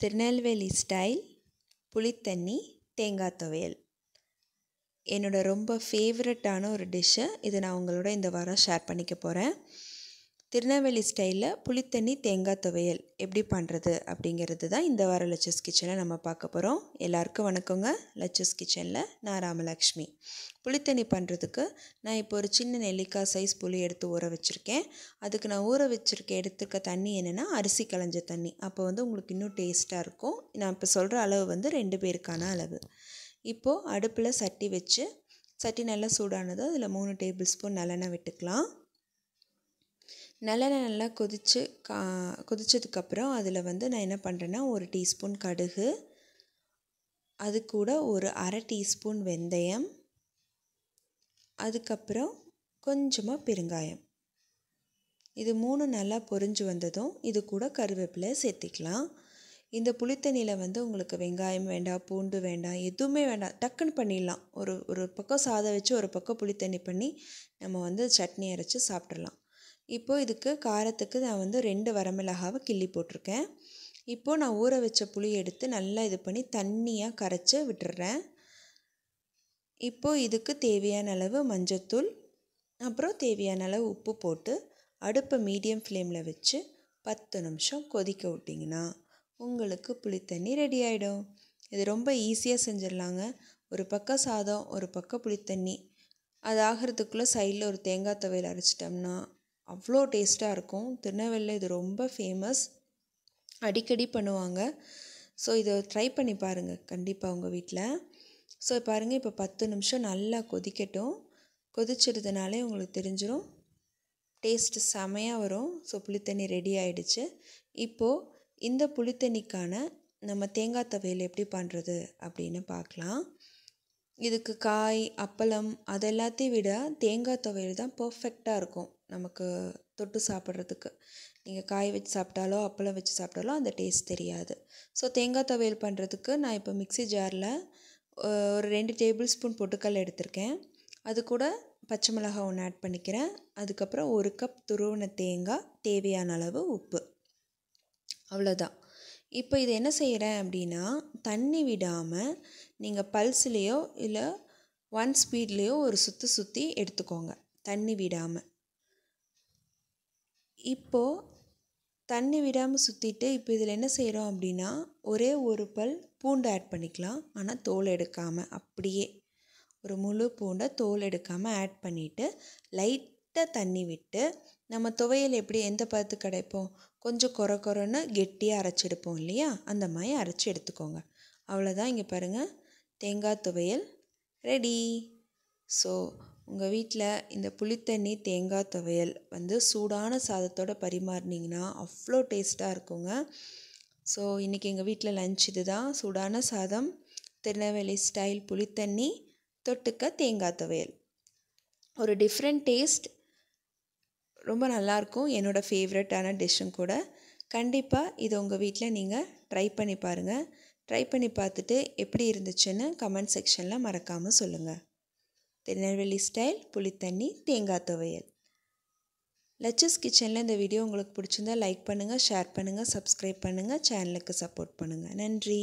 Tirunelveli style புளித்தண்ணி தேங்காய் துவையல். என்னோட ரொம்ப ஃபேவரட்டான ஒரு டிஷ்ஷு இதை நான் உங்களோட இந்த வாரம் ஷேர் பண்ணிக்க போகிறேன் திருநெல்வேலி ஸ்டைலில் புளித்தண்ணி தேங்காய் துவையல். எப்படி பண்ணுறது அப்படிங்கிறது தான் இந்த வாரம் லட்சஸ் கிச்சனில் நம்ம பார்க்க போகிறோம் எல்லாருக்கும் வணக்கங்க. லட்சஸ் கிச்சனில் நான் ராமலக்ஷ்மி. புளித்தண்ணி பண்ணுறதுக்கு நான் இப்போ ஒரு சின்ன நெல்லிக்காய் சைஸ் புளி எடுத்து ஊற வச்சுருக்கேன். அதுக்கு நான் ஊற வச்சுருக்க எடுத்துருக்க தண்ணி என்னென்னா அரிசி களைஞ்ச தண்ணி. அப்போ வந்து உங்களுக்கு இன்னும் டேஸ்ட்டாக இருக்கும். நான் இப்போ சொல்கிற அளவு வந்து ரெண்டு பேருக்கான அளவு. இப்போது அடுப்பில் சட்டி வச்சு சட்டி நல்லா சூடானதும் அதில் மூணு டேபிள் ஸ்பூன் நல்லெண்ணெய் விட்டுக்கலாம். நல்லெண்ணெய் நல்லா கொதித்து கா கொதித்ததுக்கப்புறம் அதில் வந்து நான் என்ன பண்ணுறேன்னா ஒரு டீஸ்பூன் கடுகு அது கூட ஒரு அரை டீஸ்பூன் வெந்தயம் அதுக்கப்புறம் கொஞ்சமாக பெருங்காயம். இது மூணு நல்லா பொரிஞ்சு வந்ததும் இது கூட கருவேப்பிலை சேர்த்திக்கலாம். இந்த புளித்தண்ணியில் வந்து உங்களுக்கு வெங்காயம் வேண்டாம் பூண்டு வேண்டாம் எதுவுமே வேண்டாம். டக்குன்னு பண்ணிடலாம். ஒரு ஒரு பக்கம் சாதம் வச்சு ஒரு பக்கம் புளித்தண்ணி பண்ணி நம்ம வந்து சட்னி அரைச்சி சாப்பிட்றலாம் இப்போது இதுக்கு காரத்துக்கு நான் வந்து ரெண்டு வரமிளகாவை கிள்ளி போட்டிருக்கேன். இப்போது நான் ஊற வச்ச புளி எடுத்து நல்லா இது பண்ணி தண்ணியாக கரைச்சி விட்டுறேன். இப்போது இதுக்கு தேவையான அளவு மஞ்சத்தூள் அப்புறம் தேவையான அளவு உப்பு போட்டு அடுப்பை மீடியம் ஃப்ளேமில் வச்சு பத்து நிமிஷம் கொதிக்க விட்டிங்கன்னா உங்களுக்கு புளித்தண்ணி ரெடி ஆகிடும் இது ரொம்ப ஈஸியாக செஞ்சிடலாங்க. ஒரு பக்கம் சாதம் ஒரு பக்கம் புளித்தண்ணி அது ஆகிறதுக்குள்ளே சைடில் ஒரு தேங்காய் துவையல் அரைச்சிட்டோம்னா அவ்வளோ டேஸ்ட்டாக இருக்கும். திருநெல்வேலியில் இது ரொம்ப ஃபேமஸ் அடிக்கடி பண்ணுவாங்க. ஸோ இதை ட்ரை பண்ணி பாருங்கள் கண்டிப்பாக உங்கள் வீட்டில் ஸோ பாருங்கள் இப்போ பத்து நிமிஷம் நல்லா கொதிக்கட்டும். கொதிச்சிடுறதுனாலே உங்களுக்கு தெரிஞ்சிடும் டேஸ்ட்டு செமையாக வரும். ஸோ புளித்தண்ணி ரெடி ஆகிடுச்சு இப்போது இந்த புளித்தண்ணிக்கான நம்ம தேங்காய் துவையல் எப்படி பண்ணுறது அப்படின்னு பார்க்கலாம் இதுக்கு காய் அப்பளம் அது எல்லாத்தையும் விட தேங்காய் துவையல் தான் பர்ஃபெக்டாக இருக்கும். நமக்கு தொட்டு சாப்பிட்றதுக்கு. நீங்கள் காய் வச்சு சாப்பிட்டாலோ அப்பளம் வச்சு சாப்பிட்டாலோ அந்த டேஸ்ட் தெரியாது. ஸோ தேங்காய் துவையல் பண்ணுறதுக்கு நான் இப்போ மிக்சி ஜாரில் ஒரு ரெண்டு டேபிள் ஸ்பூன் பொட்டுக்கல் எடுத்திருக்கேன். அது கூட பச்சை மிளகாய் ஒன்று ஆட் பண்ணிக்கிறேன். அதுக்கப்புறம் ஒரு கப் துருவின தேங்காய் தேவையான அளவு உப்பு. அவ்வளோதான் இப்போ இது என்ன செய்கிறேன் அப்படின்னா தண்ணி விடாமல் நீங்கள் பல்ஸ்லேயோ இல்லை ஒன் ஸ்பீட்லேயோ ஒரு சுற்றி சுற்றி எடுத்துக்கோங்க. தண்ணி விடாமல் இப்போது தண்ணி விடாமல் சுற்றிட்டு இப்போ இதில் என்ன செய்கிறோம் அப்படின்னா ஒரே ஒரு பல் பூண்டு ஆட் பண்ணிக்கலாம். ஆனால் தோல் எடுக்காமல் அப்படியே. ஒரு முழு பூண்டை தோல் எடுக்காமல் ஆட் பண்ணிவிட்டு லைட்டாக தண்ணி விட்டு நம்ம துவையல் எப்படி எந்த பதத்துக்கு கிடைப்போம்? கொஞ்சம் குறை குறைன்னு கெட்டியாக அரைச்செடுப்போம் இல்லையா? அந்த மாதிரி அரைச்சி எடுத்துக்கோங்க. அவ்வளோதான் இங்கே பாருங்கள் தேங்காய் துவையல் ரெடி. ஸோ உங்கள் வீட்டில் இந்த புளித்தண்ணி தேங்காய் துவையல் வந்து சூடான சாதத்தோடு பரிமாறினீங்கன்னா அவ்வளோ டேஸ்ட்டாக இருக்குங்க. ஸோ இன்றைக்கி எங்கள் வீட்டில் லஞ்ச் இது தான் சூடான சாதம் திருநெல்வேலி ஸ்டைல் புளித்தண்ணி தொட்டுக்க தேங்காய் துவையல். ஒரு டிஃப்ரெண்ட் டேஸ்ட் ரொம்ப நல்லாயிருக்கும் என்னோடய ஃபேவரட்டான டிஷ்ஷும் கூட. கண்டிப்பாக இது உங்கள் வீட்டில் நீங்கள் ட்ரை பண்ணி பாருங்கள் ட்ரை பண்ணி பார்த்துட்டு எப்படி இருந்துச்சுன்னு கமெண்ட் செக்ஷனில் மறக்காமல் சொல்லுங்கள் திருநெல்வேலி ஸ்டைல் புளித்தண்ணி தேங்காய் துவையல். லட்சஸ் கிச்சனில் இந்த வீடியோ உங்களுக்கு பிடிச்சிருந்தா லைக் பண்ணுங்கள் ஷேர் பண்ணுங்கள் சப்ஸ்கிரைப் பண்ணுங்கள் சேனலுக்கு சப்போர்ட் பண்ணுங்கள் நன்றி.